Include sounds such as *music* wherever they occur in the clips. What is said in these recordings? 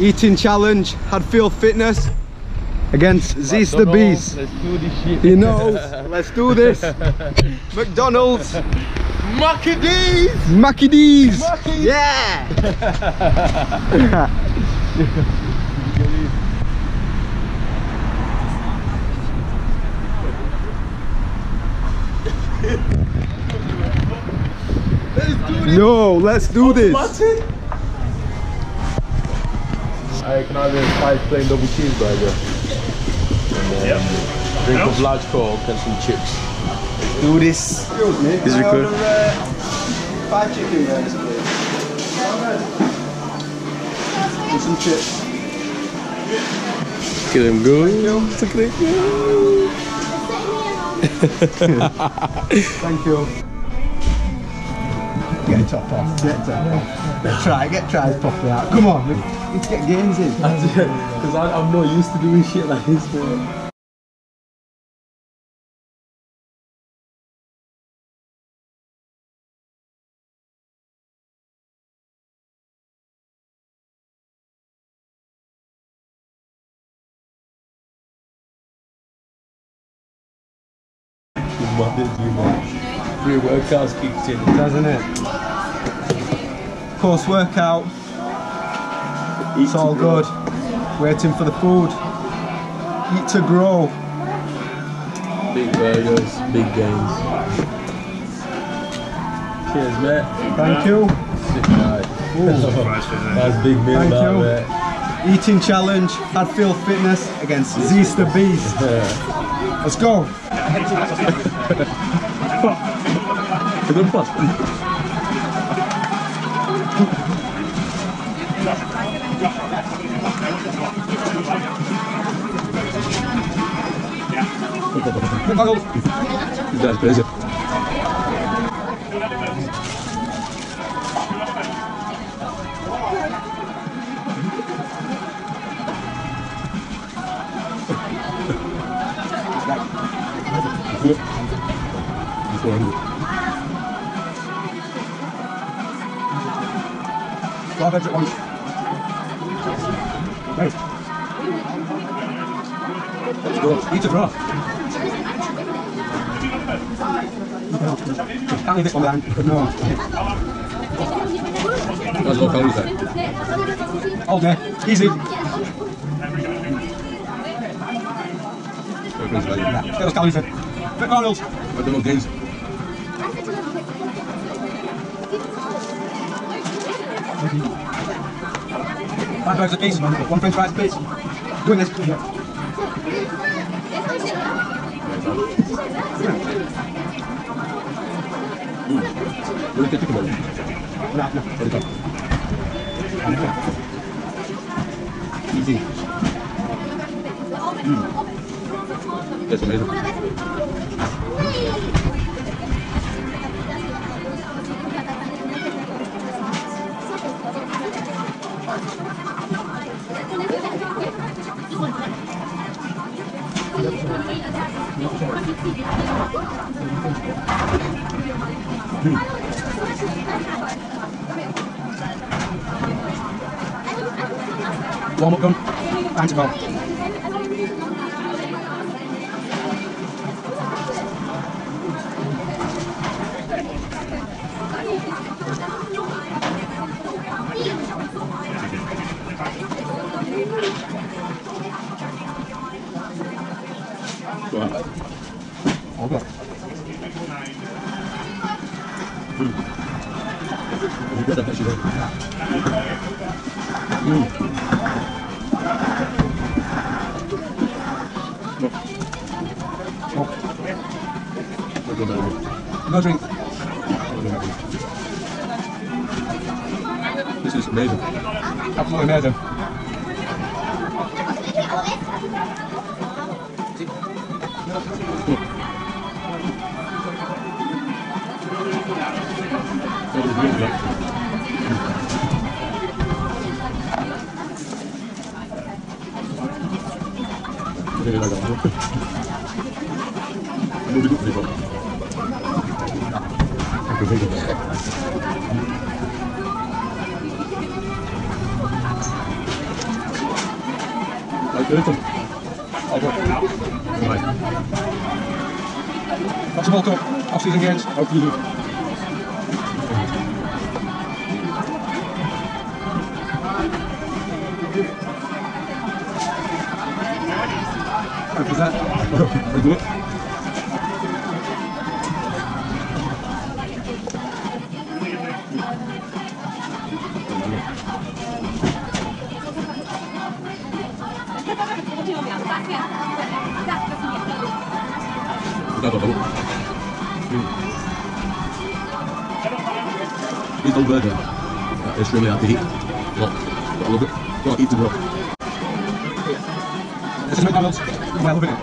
Eating challenge, Hadfield Fitness against Azeez the Beast. Let's do this shit. He knows. Let's do this. *laughs* McDonald's, Mackie D's! Mackie D's. Mackie. *laughs* Yeah. no, let's do this. I can have a five plain double cheeseburger. And um, then drink of large coke and some chips. Do this. Excuse me. Is it good? Uh, five chicken burgers, please. And some chips. Look at him go. Look at him Thank you. *laughs* Get a top off. Get a top off. Get try. Get tries properly out. Come on. Let's get games in. *laughs* Because I'm not used to doing shit like this, man. Three workouts kicked in. Doesn't it? Course workout. It's all good. Waiting for the food. Eat to grow. Big burgers, big gains. Cheers, mate. Thank you. Sick night. That's *laughs* big meal, Thank you. mate. Eating challenge. Hadfield Fitness against the Beast. *laughs* Let's go. *laughs* A good plus. That's crazy. Five eggs at once. Right. Let's go. Eat a draw. Can't leave this one behind. No. That's low calories, that. All day. Easy. Get those calories in. McDonald's. I don't know gains. Five burgers a piece. One french fries piece. Doing this. Look at chicken burger. 嗯王八根儿炸鸡 You got that picture there. Look at that. No drink. This is amazing. Absolutely amazing. That is really good. Really like that. Really good flavor. Beautiful. All good. Right. That's the World Cup. Off-season games. How do you do? Represent. We do it. Kita tahu. It's all burger. Uh, It's really hard to eat. Well, I love it. McDonald's. Well, loving it.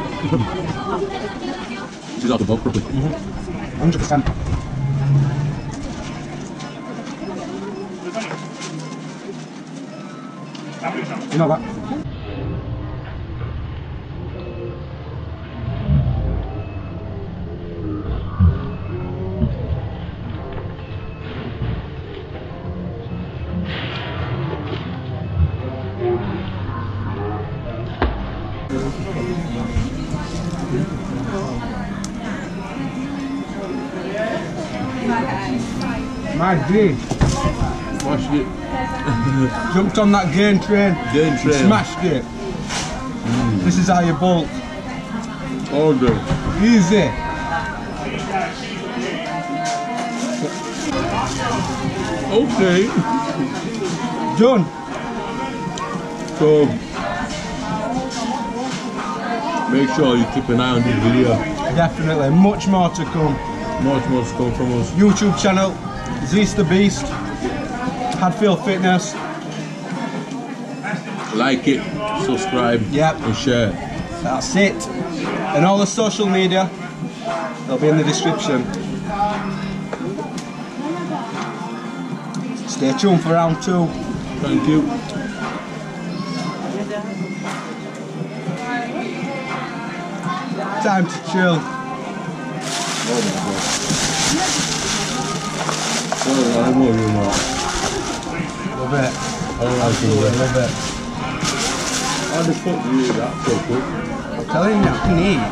She's out the boat properly. 100%. You know that? My D Smashed it. *laughs* jumped on that gain train. Gain train. Smashed it. Mm. This is how you bolt. All good. Easy. Okay. Done. So, make sure you keep an eye on this video. Definitely. Much more to come. Much more to come from us. YouTube channel, Azeez the Beast, Hadfield Fitness. Like it, subscribe, Yep. and share. That's it. And all the social media, they'll be in the description. Stay tuned for round two. Thank you. Time to chill. Oh I know you know. Love it. I don't like it. Love it. How the fuck do you eat that so quick? I'm telling you, I can eat.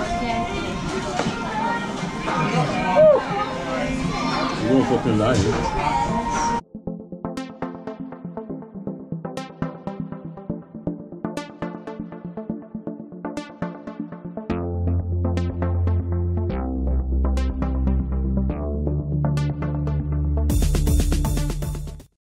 You don't fucking lie.